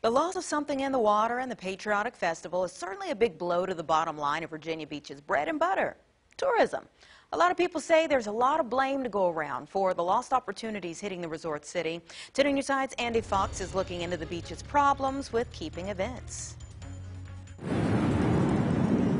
The loss of something in the water and the Patriotic Festival is certainly a big blow to the bottom line of Virginia Beach's bread and butter tourism. A lot of people say there's a lot of blame to go around for the lost opportunities hitting the resort city. 10 News Side's Andy Fox is looking into the beach's problems with keeping events.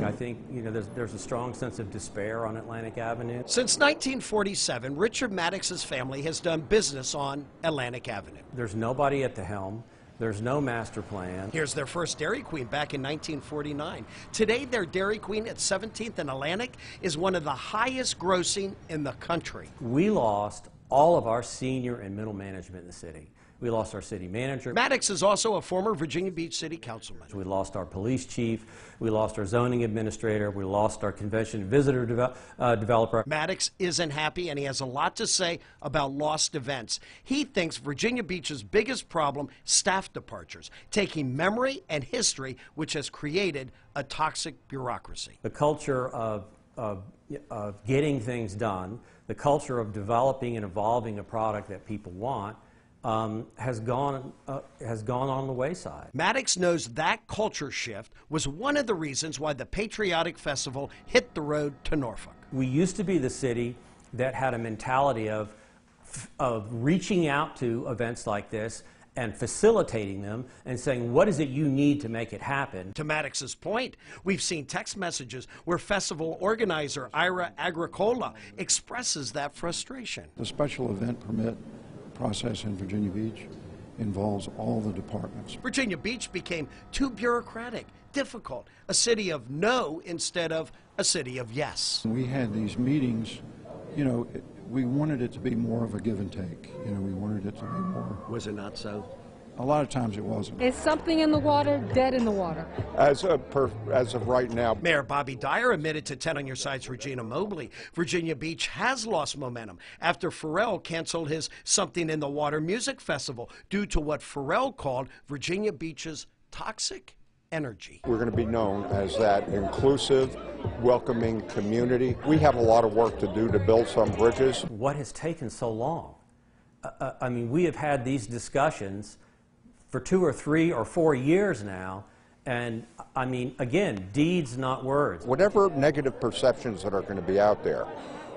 I think you know there's, there's a strong sense of despair on Atlantic Avenue. Since 1947, Richard Maddox's family has done business on Atlantic Avenue. There's nobody at the helm. There's no master plan. Here's their first Dairy Queen back in 1949. Today, their Dairy Queen at 17th and Atlantic is one of the highest grossing in the country. We lost all of our senior and middle management in the city. We lost our city manager. Maddox is also a former Virginia Beach City Councilman. We lost our police chief. We lost our zoning administrator. We lost our convention visitor devel- uh, developer. Maddox isn't happy and he has a lot to say about lost events. He thinks Virginia Beach's biggest problem staff departures, taking memory and history which has created a toxic bureaucracy. The culture of, of, of getting things done, the culture of developing and evolving a product that people want, um, has gone uh, has gone on the wayside. Maddox knows that culture shift was one of the reasons why the Patriotic Festival hit the road to Norfolk. We used to be the city that had a mentality of of reaching out to events like this and facilitating them and saying, what is it you need to make it happen? To Maddox's point, we've seen text messages where festival organizer Ira Agricola expresses that frustration. The special event permit process in Virginia Beach involves all the departments. Virginia Beach became too bureaucratic, difficult, a city of no instead of a city of yes. We had these meetings, you know, it, we wanted it to be more of a give and take. You know, we wanted it to be more. Was it not so? A lot of times it wasn't. Is something in the water dead in the water? As of, per, as of right now, Mayor Bobby Dyer admitted to 10 on your side's Regina Mobley. Virginia Beach has lost momentum after Pharrell canceled his Something in the Water Music Festival due to what Pharrell called Virginia Beach's toxic energy. we're going to be known as that inclusive, welcoming community. We have a lot of work to do to build some bridges. What has taken so long? Uh, uh, I mean, we have had these discussions for two or three or four years now, and I mean, again, deeds, not words. Whatever negative perceptions that are going to be out there,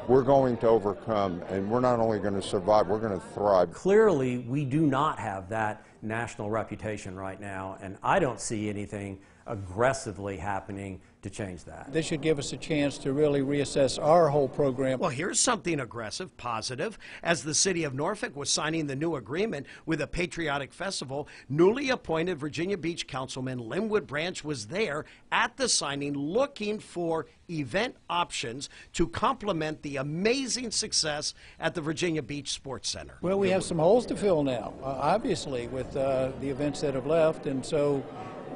we're going to overcome, and we're not only going to survive, we're going to thrive. Clearly, we do not have that national reputation right now, and I don't see anything aggressively happening to change that. This should give us a chance to really reassess our whole program. Well, here's something aggressive, positive. As the city of Norfolk was signing the new agreement with a patriotic festival, newly appointed Virginia Beach Councilman Linwood Branch was there at the signing looking for event options to complement the amazing success at the Virginia Beach Sports Center. Well, we have some holes to fill now, uh, obviously, uh, the events that have left, and so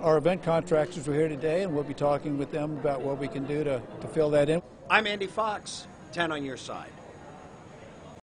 our event contractors are here today, and we'll be talking with them about what we can do to, to fill that in. I'm Andy Fox, 10 on your side.